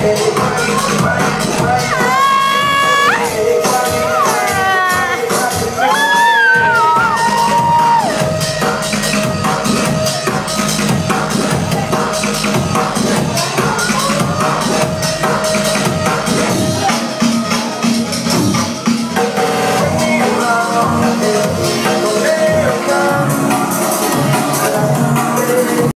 vai, vai, vai.